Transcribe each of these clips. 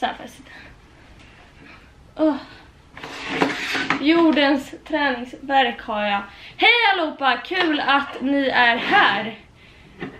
Så här får jag sitta. Jordens träningsverk har jag. Hej allihopa! Kul att ni är här.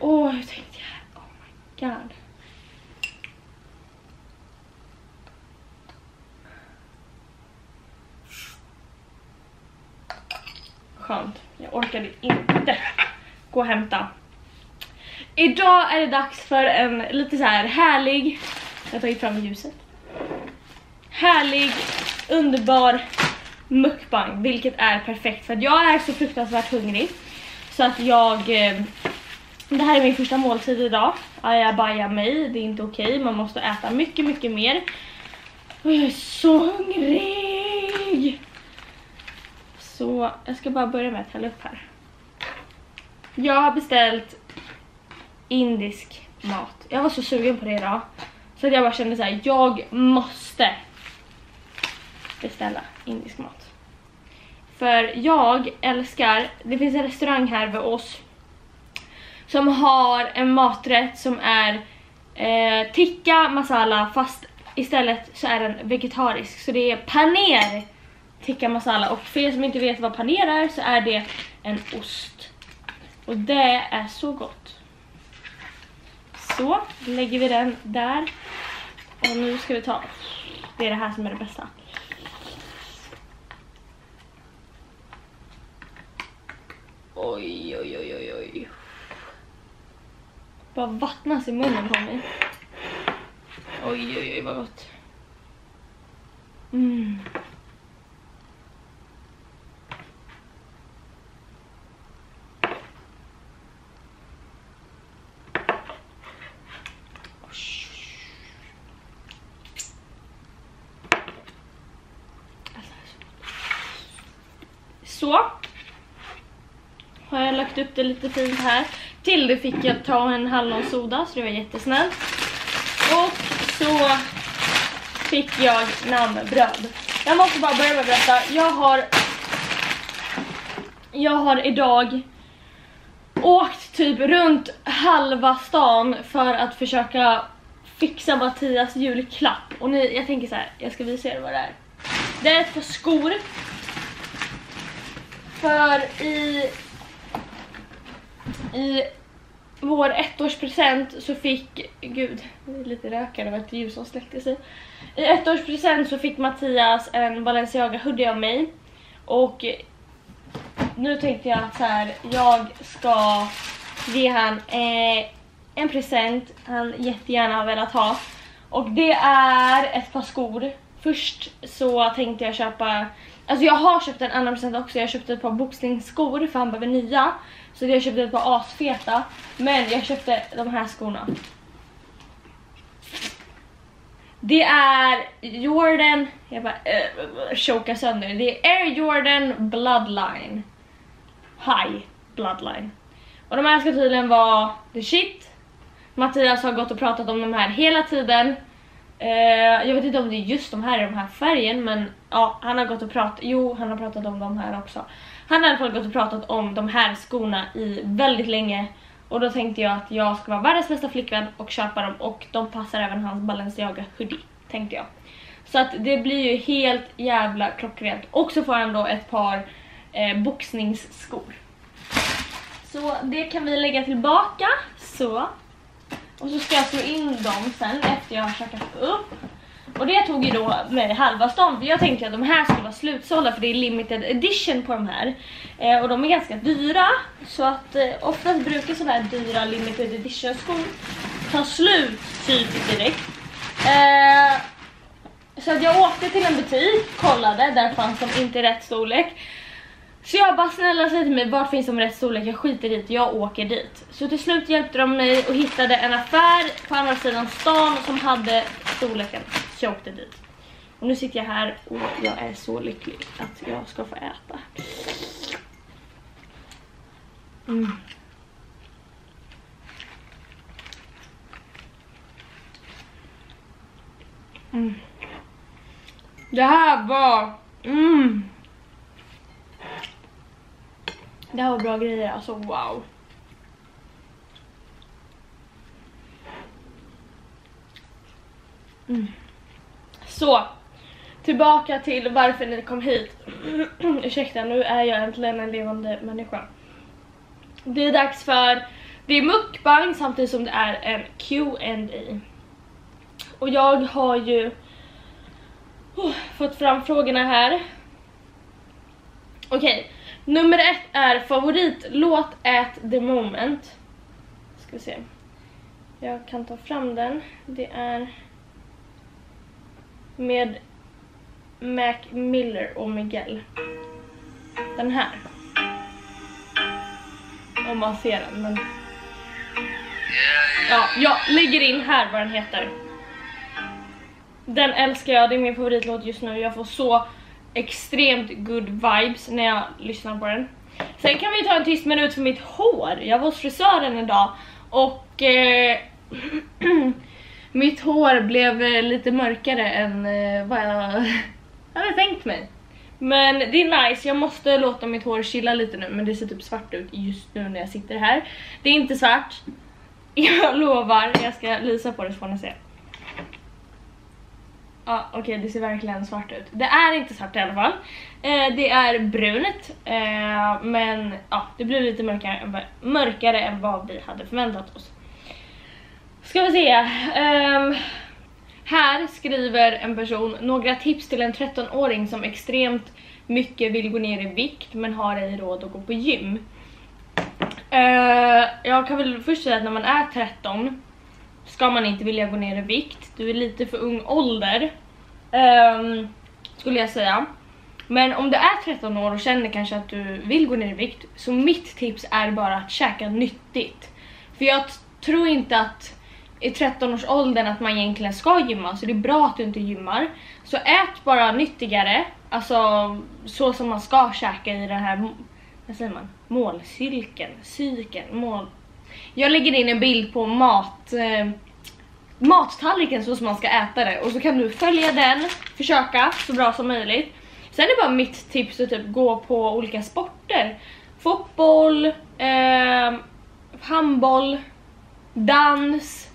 Åh, hur tänkte jag? Oh my god. Skönt. Jag orkade inte gå och hämta. Idag är det dags för en lite så här härlig, jag har tagit fram ljuset. Härlig, underbar mukbang, vilket är perfekt för att jag är så fruktansvärt hungrig. Så att jag, eh, det här är min första måltid idag. Ajabaja mig, det är inte okej, man måste äta mycket, mycket mer. Och jag är så hungrig! Så jag ska bara börja med att hälla upp här. Jag har beställt indisk mat. Jag var så sugen på det idag. Så att jag bara kände så här, jag måste beställa indisk mat. För jag älskar, det finns en restaurang här vid oss som har en maträtt som är eh, tikka masala fast istället så är den vegetarisk. Så det är paner tikka masala och för er som inte vet vad paner är så är det en ost. Och det är så gott. Så, då lägger vi den där. Och nu ska vi ta, det är det här som är det bästa. Oj, oj, oj, oj, oj. Bara vattnas i munnen på mig. Oj, oj, oj, vad gott. Mm. Så. Har jag lagt upp det lite fint här. Till det fick jag ta en hallonsoda så det var jättesnällt. Och så fick jag namnbröd. Jag måste bara börja med att berätta. Jag har jag har idag åkt typ runt halva stan för att försöka fixa Mattias julklapp. Och ni, jag tänker så här, jag ska visa er vad det är. Det är ett par skor för i, i vår ettårspresent så fick, gud, det är lite rökare, det var ett ljus som släckte sig. I ettårspresent så fick Mattias en Balenciaga hoodie av mig. Och nu tänkte jag att så här, jag ska ge han eh, en present han jättegärna har velat ha. Och det är ett par skor. Först så tänkte jag köpa Alltså jag har köpt en annan present också, jag köpte ett par boxningsskor för han behöver nya. Så jag köpte ett par asfeta. Men jag köpte de här skorna. Det är Jordan, jag bara äh, chokar sönder. Det är Air Jordan Bloodline. High Bloodline. Och de här ska tydligen vara the shit. Mattias har gått och pratat om de här hela tiden. Eh, jag vet inte om det är just de här i de här färgen men ja, han har gått och pratat, jo han har pratat om de här också. Han har i alla fall gått och pratat om de här skorna i väldigt länge och då tänkte jag att jag ska vara världens bästa flickvän och köpa dem och de passar även hans Balenciaga hoodie, tänkte jag. Så att det blir ju helt jävla klockrent. Och så får han då ett par eh, boxningsskor. Så det kan vi lägga tillbaka, så. Och så ska jag slå in dem sen efter jag har käkat upp. Och det tog ju då med halva stan. Jag tänkte att de här skulle vara slutsålda för det är limited edition på de här. Eh, och de är ganska dyra. Så att eh, oftast brukar sådana här dyra limited edition skor ta slut typ direkt. Eh, så att jag åkte till en butik, kollade, där fanns de inte i rätt storlek. Så jag bara snälla säg till mig vart finns de rätt storlek, jag skiter dit, jag åker dit. Så till slut hjälpte de mig och hittade en affär på andra sidan stan som hade storleken. Så jag åkte dit. Och nu sitter jag här och jag är så lycklig att jag ska få äta. Mm. Mm. Det här var... Mm. Det här var bra grejer, alltså wow. Mm. Så, tillbaka till varför ni kom hit. Ursäkta, nu är jag äntligen en levande människa. Det är dags för, det är mukbang samtidigt som det är en Q&A. Och jag har ju oh, fått fram frågorna här. Okej, okay nummer ett är favoritlåt at the moment. Ska vi se. Jag kan ta fram den. Det är med Mac Miller och Miguel. Den här. Om man ser den, men... Ja, jag lägger in här vad den heter. Den älskar jag, det är min favoritlåt just nu. Jag får så extremt good vibes när jag lyssnar på den. Sen kan vi ta en tyst minut för mitt hår. Jag var hos frisören idag och eh, mitt hår blev eh, lite mörkare än eh, vad jag hade tänkt mig. Men det är nice, jag måste låta mitt hår chilla lite nu men det ser typ svart ut just nu när jag sitter här. Det är inte svart, jag lovar, jag ska lysa på det så får ni se. Ja okej okay, det ser verkligen svart ut. Det är inte svart i alla fall. Eh, det är brunt eh, men ja det blev lite mörkare, mörkare än vad vi hade förväntat oss. Ska vi se. Um, här skriver en person några tips till en 13-åring som extremt mycket vill gå ner i vikt men har ej råd att gå på gym. Uh, jag kan väl först säga att när man är 13 ska man inte vilja gå ner i vikt. Du är lite för ung ålder. Um, skulle jag säga. Men om du är 13 år och känner kanske att du vill gå ner i vikt så mitt tips är bara att käka nyttigt. För jag tror inte att i 13-årsåldern att man egentligen ska gymma så det är bra att du inte gymmar. Så ät bara nyttigare, alltså så som man ska käka i den här, vad säger man, målcirkeln, cykeln, mål. Jag lägger in en bild på mat, eh, mattallriken så som man ska äta det och så kan du följa den, försöka så bra som möjligt. Sen är det bara mitt tips att typ gå på olika sporter. Fotboll, eh, handboll, dans,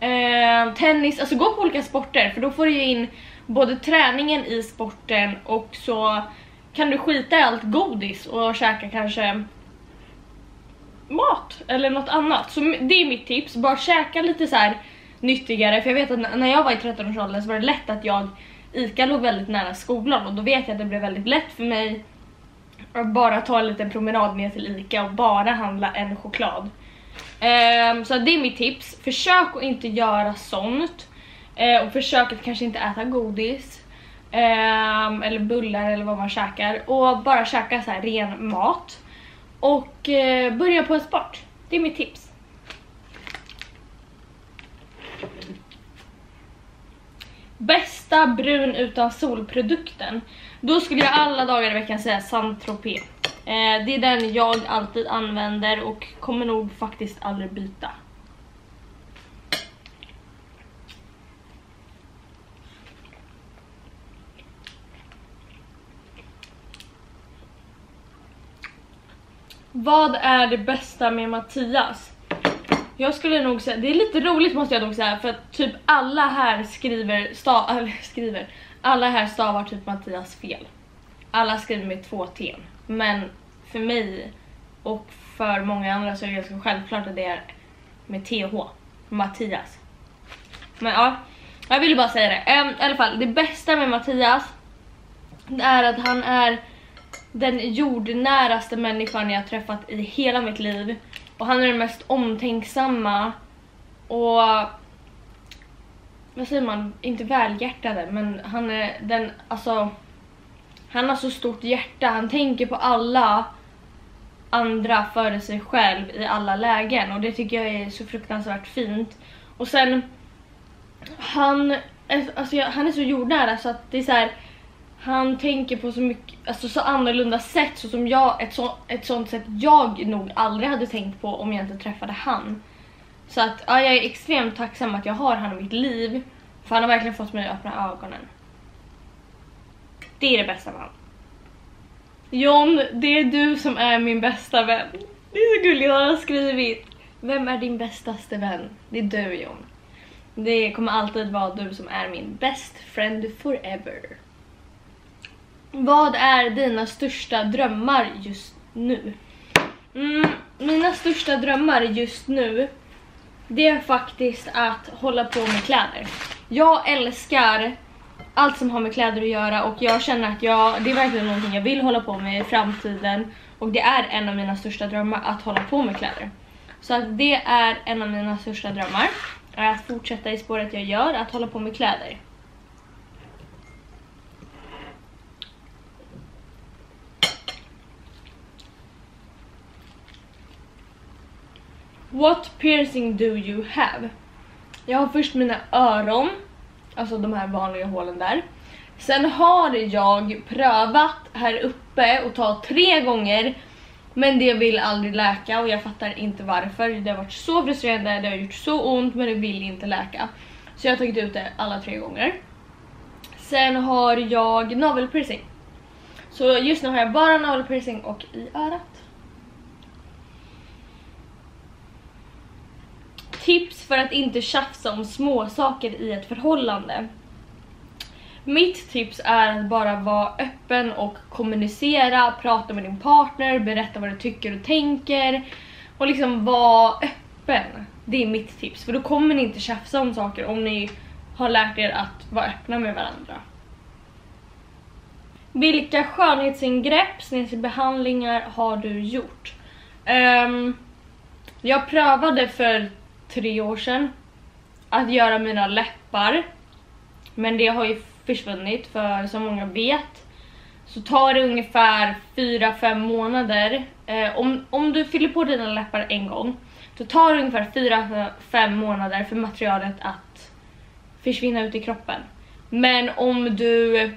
eh, tennis, alltså gå på olika sporter för då får du ju in både träningen i sporten och så kan du skita i allt godis och käka kanske mat eller något annat. Så det är mitt tips, bara käka lite så här nyttigare för jag vet att när jag var i 13-årsåldern så var det lätt att jag ICA låg väldigt nära skolan och då vet jag att det blev väldigt lätt för mig att bara ta en liten promenad ner till ICA och bara handla en choklad. Um, så det är mitt tips. Försök att inte göra sånt. Uh, och försök att kanske inte äta godis. Um, eller bullar eller vad man käkar. Och bara käka så här ren mat. Och eh, börja på en sport. Det är mitt tips. Bästa brun utan solprodukten. Då skulle jag alla dagar i veckan säga Saint-Tropez. Eh, det är den jag alltid använder och kommer nog faktiskt aldrig byta. Vad är det bästa med Mattias? Jag skulle nog säga, det är lite roligt måste jag nog säga för att typ alla här skriver, stav, eller skriver, alla här stavar typ Mattias fel. Alla skriver med två t. Men för mig och för många andra så är det ganska självklart att det är med TH. Mattias. Men ja, jag ville bara säga det. Um, I alla fall, det bästa med Mattias det är att han är den jordnäraste människan jag träffat i hela mitt liv. Och han är den mest omtänksamma och vad säger man, inte välhjärtade men han är den, alltså han har så stort hjärta, han tänker på alla andra före sig själv i alla lägen och det tycker jag är så fruktansvärt fint. Och sen han, alltså han är så jordnära så att det är så här, han tänker på så mycket, alltså så annorlunda sätt så som jag, ett, så, ett sånt sätt jag nog aldrig hade tänkt på om jag inte träffade han. Så att ja, jag är extremt tacksam att jag har han i mitt liv för han har verkligen fått mig att öppna ögonen. Det är det bästa med honom. John, det är du som är min bästa vän. Det är så gulligt, han har skrivit. Vem är din bästaste vän? Det är du John. Det kommer alltid vara du som är min best friend forever. Vad är dina största drömmar just nu? Mm, mina största drömmar just nu det är faktiskt att hålla på med kläder. Jag älskar allt som har med kläder att göra och jag känner att jag, det är verkligen någonting jag vill hålla på med i framtiden och det är en av mina största drömmar att hålla på med kläder. Så att det är en av mina största drömmar, att fortsätta i spåret jag gör, att hålla på med kläder. What piercing do you have? Jag har först mina öron, alltså de här vanliga hålen där. Sen har jag prövat här uppe och ta tre gånger men det vill aldrig läka och jag fattar inte varför. Det har varit så frustrerande, det har gjort så ont men det vill inte läka. Så jag har tagit ut det alla tre gånger. Sen har jag navelpiercing. Så just nu har jag bara navelpiercing och i örat. Tips för att inte tjafsa om små saker i ett förhållande. Mitt tips är att bara vara öppen och kommunicera, prata med din partner, berätta vad du tycker och tänker och liksom vara öppen. Det är mitt tips för då kommer ni inte tjafsa om saker om ni har lärt er att vara öppna med varandra. Vilka skönhetsingrepp, behandlingar har du gjort? Um, jag prövade för tre år sedan att göra mina läppar. Men det har ju försvunnit för som många vet så tar det ungefär 4-5 månader. Eh, om, om du fyller på dina läppar en gång så tar det ungefär 4-5 månader för materialet att försvinna ut i kroppen. Men om du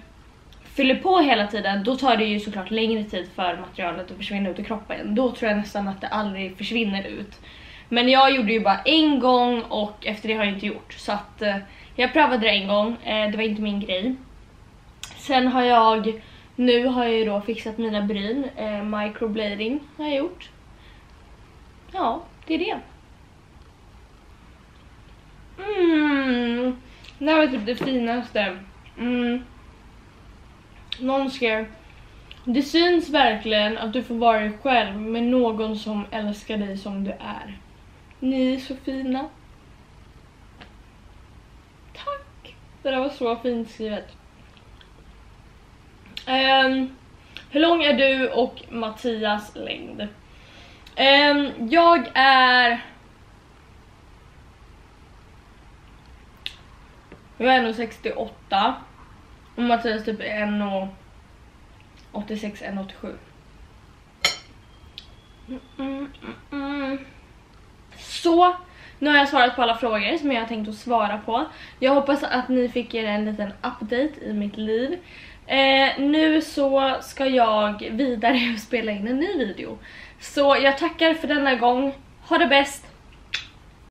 fyller på hela tiden då tar det ju såklart längre tid för materialet att försvinna ut i kroppen. Då tror jag nästan att det aldrig försvinner ut. Men jag gjorde ju bara en gång och efter det har jag inte gjort. Så att eh, jag prövade det en gång, eh, det var inte min grej. Sen har jag, nu har jag ju då fixat mina bryn, eh, microblading har jag gjort. Ja, det är det. Mm, det här var typ det finaste. Mm. Någon skrev det syns verkligen att du får vara dig själv med någon som älskar dig som du är. Ni är så fina. Tack! Det där var så fint skrivet. Um, ehm, hur lång är du och Mattias längd? Um, jag är... Jag är nog 68 och Mattias typ 1,86, 1,87. Mm, mm, mm. mm. Så, nu har jag svarat på alla frågor som jag har tänkt att svara på. Jag hoppas att ni fick er en liten update i mitt liv. Eh, nu så ska jag vidare och spela in en ny video. Så jag tackar för denna gång. Ha det bäst!